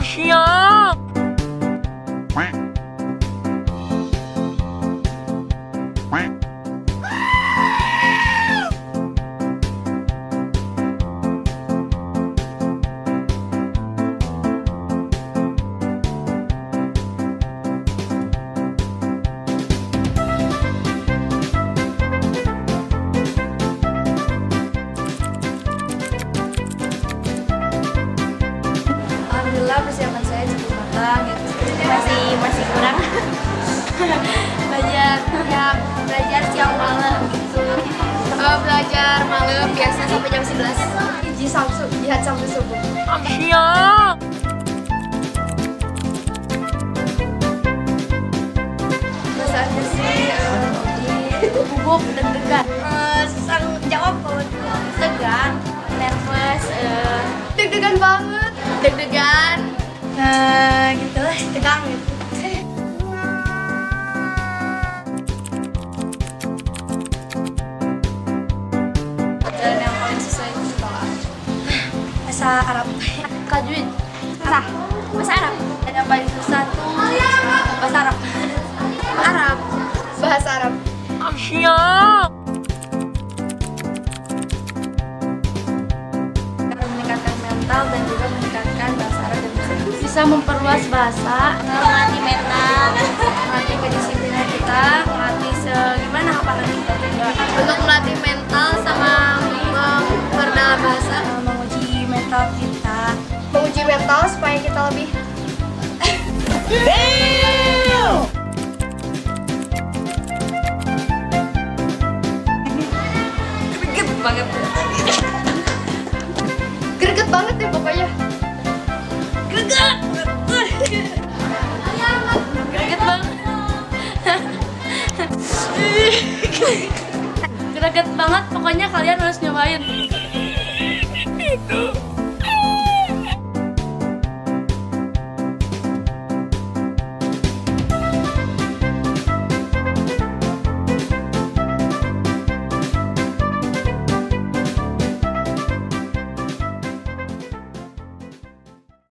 siap. Alhamdulillah persiapan saya cukup matang gitu. Masih masih kurang. belajar ya belajar siang malam gitu. Eh, belajar malam biasa sampai jam 11. Iji samsu, jihad sampai subuh. Siap. Bahasanya sih eh, gugup deg-degan. Eh, susah jawab kalau segan, nervous, eh, deg-degan banget, deg-degan. Nah, gitu lah, tegang gitu. Yang paling susah itu sekolah. Bahasa Arab. Tajwid. Arab. Bahasa Arab. Dan yang paling susah tuh bahasa Arab. Arab. Bahasa Arab. Siap. Bisa memperluas bahasa, melatih mental, melatih kedisiplinan kita, melatih segimana apalagi kita juga. Untuk melatih mental sama memperdalam bahasa, menguji mental kita. Menguji mental supaya kita lebih greget banget. greget banget deh pokoknya. Greget banget pokoknya kalian harus nyobain. Itu